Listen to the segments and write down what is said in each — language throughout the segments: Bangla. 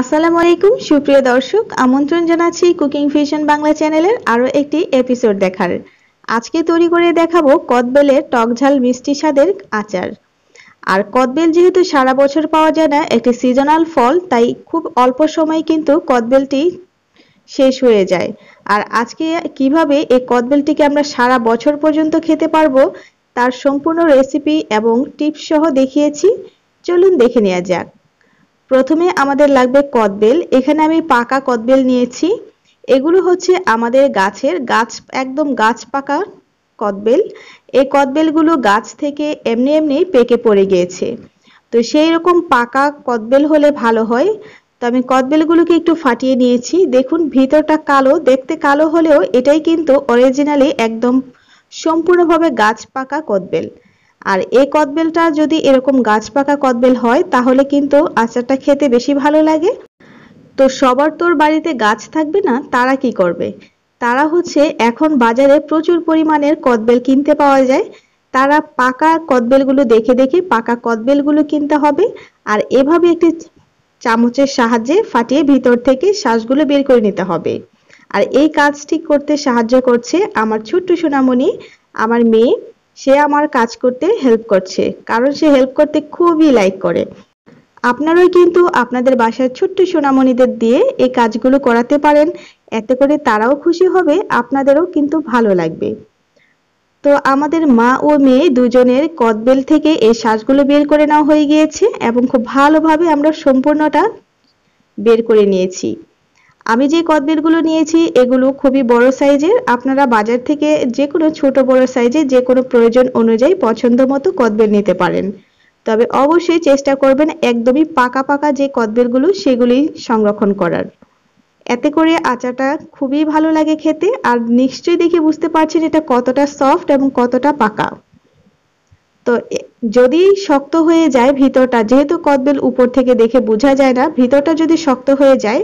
আসসালামু আলাইকুম, সুপ্রিয় দর্শক, আমন্ত্রণ জানাচ্ছি কুকিং ফিশন বাংলা চ্যানেলের আরও একটি এপিসোড দেখার। আজকে তৈরি করে দেখাবো কদবেলের টকঝাল মিষ্টি স্বাদের আচার। আর কদবেল যেহেতু সারা বছর পাওয়া যায় না, একটি সিজনাল ফল, তাই খুব অল্প সময় কিন্তু কদবেলটি শেষ হয়ে যায়। আর আজকে কীভাবে এই কদবেলটিকে আমরা সারা বছর পর্যন্ত খেতে পারব, তার সম্পূর্ণ রেসিপি এবং টিপস সহ দেখিয়েছি। চলুন দেখে নেওয়া যাক। প্রথমে আমাদের লাগবে কদবেল। এখানে আমি পাকা কদবেল নিয়েছি। এগুলো হচ্ছে আমাদের গাছের গাছ, একদম গাছ পাকা কদবেল। এই কদবেলগুলো গাছ থেকে এমনি এমনি পেকে পড়ে গিয়েছে। তো সেই রকম পাকা কদবেল হলে ভালো হয়। তো আমি কদবেলগুলোকে একটু ফাটিয়ে নিয়েছি। দেখুন, ভিতরটা কালো। দেখতে কালো হলেও এটাই কিন্তু অরিজিনালি একদম সম্পূর্ণভাবে গাছ পাকা কদবেল। আর এই কদবেলটা যদি এরকম গাছ পাকা কদবেল হয়, তাহলে কিন্তু আচারটা খেতে বেশি ভালো লাগে। তো সবার তোর বাড়িতে গাছ থাকবে না, তারা কি করবে? তারা হচ্ছে এখন বাজারে প্রচুর পরিমাণের কদবেল কিনতে পাওয়া যায়। তারা পাকা কদবেলগুলো দেখে দেখে পাকা কদবেলগুলো কিনতে হবে আর এভাবে একটি চামচের সাহায্যে ফাটিয়ে ভিতর থেকে শ্বাসগুলো বের করে নিতে হবে। আর এই কাজটি করতে সাহায্য করছে আমার ছোট্ট সোনামণি, আমার মেয়ে সে আমার কাজ করতে হেল্প করছে, কারণ সে হেল্প করতে খুবই লাইক করে। আপনারাও কিন্তু আপনাদের বাসার ছোট্ট সোনামণিদের দিয়ে এই কাজগুলো করাতে পারেন, এতে করে তারাও খুশি হবে, আপনাদেরও কিন্তু ভালো লাগবে। তো আমাদের মা ও মেয়ে দুজনের কদবেল থেকে এই শ্বাসগুলো বের করে নেওয়া হয়ে গিয়েছে এবং খুব ভালোভাবে আমরা সম্পূর্ণটা বের করে নিয়েছি। আমি যে কদবেলগুলো নিয়েছি, এগুলো খুবই বড় সাইজের। আপনারা বাজার থেকে যে কোনো ছোট বড় সাইজে যে কোনো প্রয়োজন অনুযায়ী পছন্দ মতো কদবেল নিতে পারেন। তবে অবশ্যই চেষ্টা করবেন একদমই পাকা পাকা যে কদবেলগুলো সেগুলি সংরক্ষণ করার। এতে করে আচারটা খুবই ভালো লাগে খেতে, আর নিশ্চয়ই দেখে বুঝতে পারছেন এটা কতটা সফট এবং কতটা পাকা। তো যদি শক্ত হয়ে যায় ভিতরটা, যেহেতু কদবেল উপর থেকে দেখে বোঝা যায় না, ভিতরটা যদি শক্ত হয়ে যায়,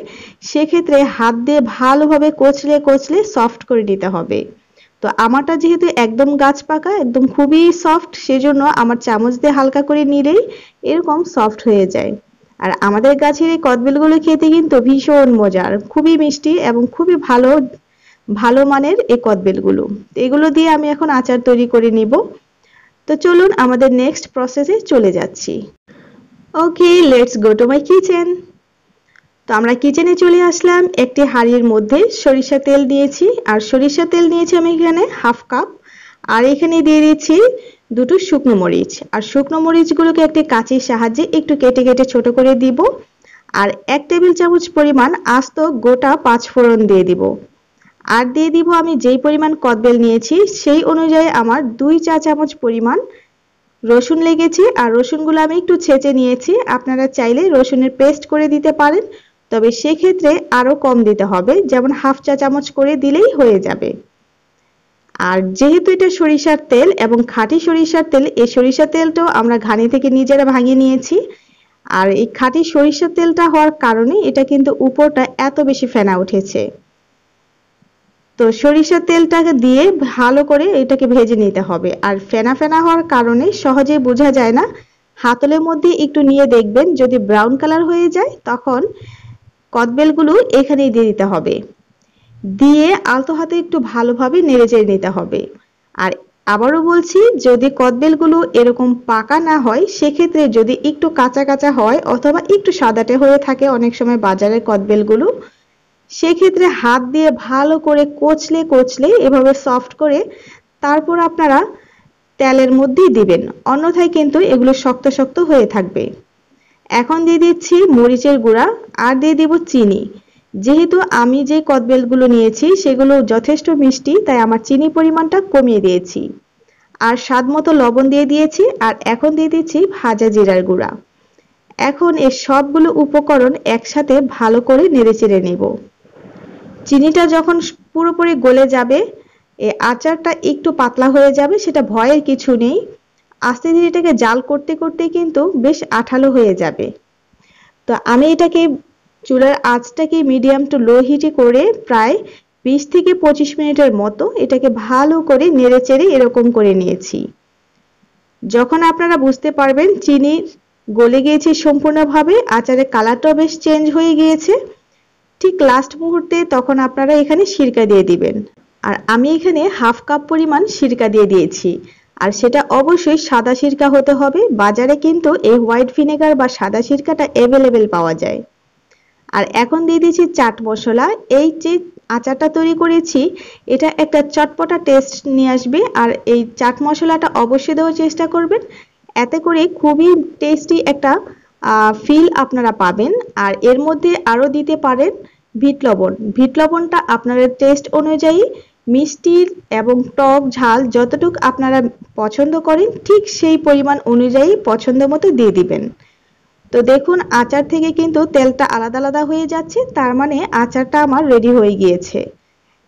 সেক্ষেত্রে হাত দিয়ে ভালোভাবে কচলে কচলে সফট করে নিতে হবে। তো আমারটা যেহেতু একদম গাছ পাকা, একদম খুবই সফট সেজন্য আমার চামচ দিয়ে হালকা করে নিলেই এরকম সফট হয়ে যায়। আর আমাদের গাছের এই কদবেলগুলো খেতে কিন্তু ভীষণ মজার, খুবই মিষ্টি এবং খুবই ভালো ভালো মানের এই কদবেলগুলো। এগুলো দিয়ে আমি এখন আচার তৈরি করে নিব। তো চলুন আমাদের নেক্সট প্রসেসে চলে যাচ্ছি। Okay let's go to my kitchen তো আমরা কিচেনে চলে আসলাম। একটি হাঁড়ির মধ্যে সরিষা তেল দিয়েছি। আর সরিষা তেল নিয়েছি আমি এখানে হাফ কাপ আর এখানে দিয়ে দিচ্ছি দুটো শুকনো মরিচ। আর শুকনো মরিচগুলোকে একটি কাঁচির সাহায্যে একটু কেটে কেটে ছোট করে দিব। আর এক টেবিল চামচ পরিমাণ আস্ত গোটা পাঁচ ফোড়ন দিয়ে দিব। আর দিয়ে দিব আমি যেই পরিমাণ কদবেল নিয়েছি, সেই অনুযায়ী আমার দুই চা চামচ পরিমাণ রসুন লেগেছে। আর রসুনগুলো আমি একটু ছেঁচে নিয়েছি। আপনারা চাইলে রসুনের পেস্ট করে দিতে পারেন, তবে সেক্ষেত্রে আরও কম দিতে হবে। যেমন হাফ চা চামচ করে দিলেই হয়ে যাবে। আর যেহেতু এটা সরিষার তেল এবং খাঁটি সরিষার তেল, এই সরিষার তেলটাও আমরা ঘানি থেকে নিজেরা ভাঙিয়ে নিয়েছি। আর এই খাঁটি সরিষার তেলটা হওয়ার কারণে এটা কিন্তু উপরটা এত বেশি ফেনা উঠেছে। তো সরিষার তেলটাকে দিয়ে ভালো করে এটাকে ভেজে নিতে হবে। আর ফেনা ফেনা হওয়ার কারণে সহজে বোঝা যায় না। হাতলের মধ্যে একটু নিয়ে দেখবেন, যদি ব্রাউন কালার হয়ে যায়, তখন কদবেলগুলো এখানেই দিয়ে দিতে হবে। দিয়ে আলতো হাতে একটু ভালোভাবে নেড়ে চেড়ে নিতে হবে। আর আবারও বলছি, যদি কদবেলগুলো এরকম পাকা না হয়, সেক্ষেত্রে যদি একটু কাঁচা কাঁচা হয়, অথবা একটু সাদাটে হয়ে থাকে অনেক সময় বাজারের কদবেলগুলো সেক্ষেত্রে হাত দিয়ে ভালো করে কোচলে কোচলে এভাবে সফট করে তারপর আপনারা তেলের মধ্যেই দিবেন। অন্যথায় কিন্তু এগুলো শক্ত শক্ত হয়ে থাকবে। এখন দিয়ে দিচ্ছি মরিচের গুঁড়া আর দিয়ে দিব চিনি। যেহেতু আমি যে কদবেলগুলো নিয়েছি সেগুলো যথেষ্ট মিষ্টি, তাই আমার চিনি পরিমাণটা কমিয়ে দিয়েছি। আর স্বাদ মতো লবণ দিয়ে দিয়েছি আর এখন দিয়ে দিচ্ছি ভাজা জিরার গুঁড়া। এখন এই সবগুলো উপকরণ একসাথে ভালো করে নেড়ে চেড়ে নেব। চিনিটা যখন পুরোপুরি গলে যাবে আচারটা একটু পাতলা হয়ে যাবে, সেটা ভয়ের কিছু নেই। আস্তে ধীরে এটাকে জাল করতে করতে কিন্তু বেশ আঠালো হয়ে যাবে। তো আমি এটাকে চুলার আঁচটাকে মিডিয়াম টু লো হিটে করে প্রায় বিশ থেকে পঁচিশ মিনিটের মতো এটাকে ভালো করে নেড়ে চেড়ে এরকম করে নিয়েছি। যখন আপনারা বুঝতে পারবেন, চিনি গলে গিয়েছে সম্পূর্ণভাবে, আচারের কালারটাও বেশ চেঞ্জ হয়ে গিয়েছে। ঠিক লাস্ট মুহূর্তে তখন আপনারা এখানে সিরকা দিয়ে দিবেন। আর আমি এখানে হাফ কাপ পরিমাণ সিরকা দিয়ে দিয়েছি। আর সেটা অবশ্যই সাদা সিরকা হতে হবে। বাজারে কিন্তু এই হোয়াইট ভিনেগার বা সাদা সিরকাটা অ্যাভেলেবেল পাওয়া যায়। আর এখন দিয়ে দিয়েছি চাট মশলা। এই যে আচারটা তৈরি করেছি, এটা একটা চটপটা টেস্ট নিয়ে আসবে। আর এই চাট মশলাটা অবশ্যই দেওয়ার চেষ্টা করবেন। এতে করে খুবই টেস্টি একটা ফিল আপনারা পাবেন। আর এর মধ্যে আরও দিতে পারেন ভিট লবণ। ভিট লবণটা আপনাদের টেস্ট অনুযায়ী মিষ্টি এবং টক ঝাল যতটুকু আপনারা পছন্দ করেন, ঠিক সেই পরিমাণ অনুযায়ী পছন্দ মতো দিয়ে দিবেন। তো দেখুন, আচার থেকে কিন্তু তেলটা আলাদা আলাদা হয়ে যাচ্ছে, তার মানে আচারটা আমার রেডি হয়ে গিয়েছে।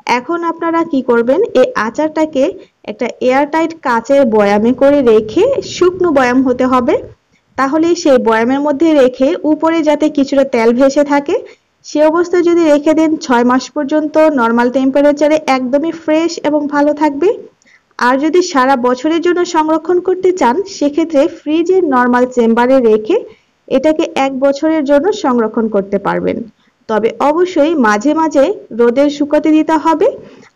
এখন আপনারা কি করবেন, এই আচারটাকে একটা এয়ারটাইট কাচের বয়ামে করে রেখে শুকনো বয়াম হতে হবে। তাহলে সেই বয়ামের মধ্যে রেখে উপরে যাতে কিছুটা তেল ভেসে থাকে সে অবস্থায় যদি রেখে দেন, ছয় মাস পর্যন্ত নর্মাল টেম্পারেচারে একদমই ফ্রেশ এবং ভালো থাকবে। আর যদি সারা বছরের জন্য সংরক্ষণ করতে চান, সেক্ষেত্রে ফ্রিজের নর্মাল চেম্বারে রেখে এটাকে এক বছরের জন্য সংরক্ষণ করতে পারবেন। তবে অবশ্যই মাঝে মাঝে রোদের শুকাতে দিতে হবে।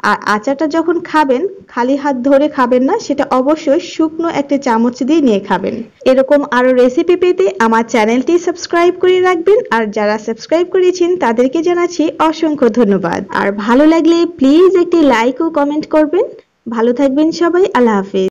আর আচারটা যখন খাবেন, খালি হাত ধরে খাবেন না, সেটা অবশ্যই শুকনো একটা চামচ দিয়ে নিয়ে খাবেন। এরকম আরও রেসিপি পেতে আমার চ্যানেলটি সাবস্ক্রাইব করে রাখবেন। আর যারা সাবস্ক্রাইব করেছেন, তাদেরকে জানাচ্ছি অসংখ্য ধন্যবাদ। আর ভালো লাগলে প্লিজ একটি লাইক ও কমেন্ট করবেন। ভালো থাকবেন সবাই, আল্লাহ হাফেজ।